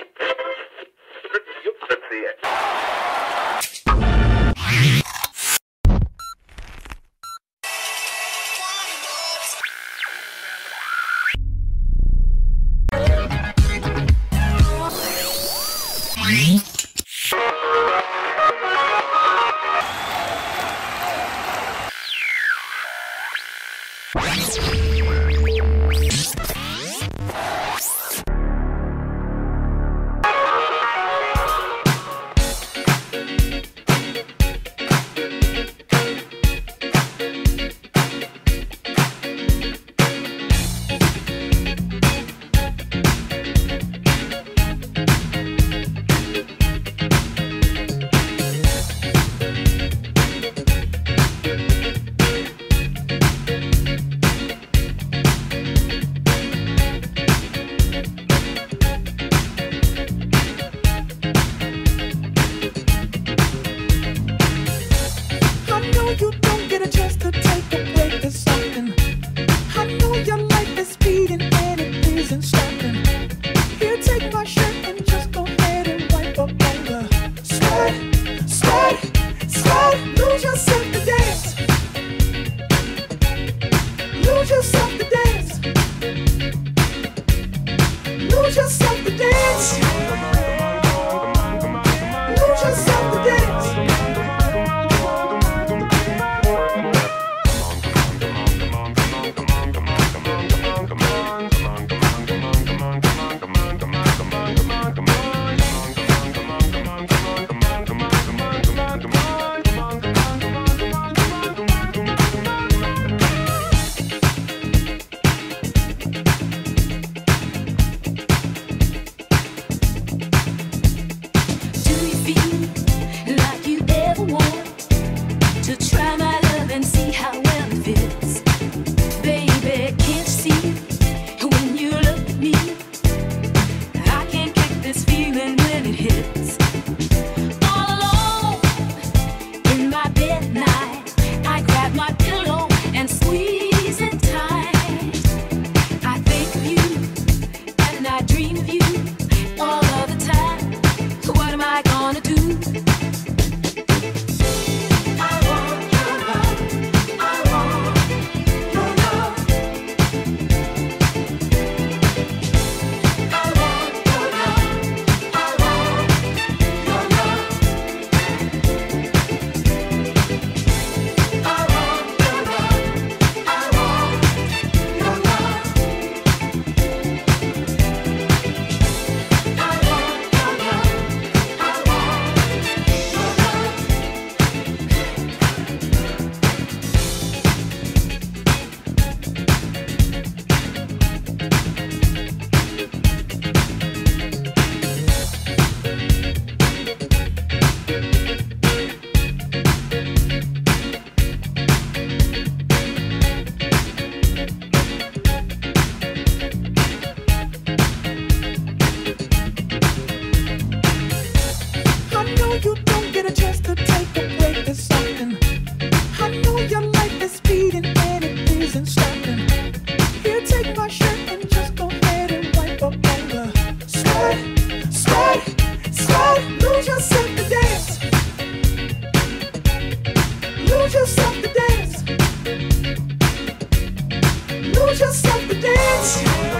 Do you feel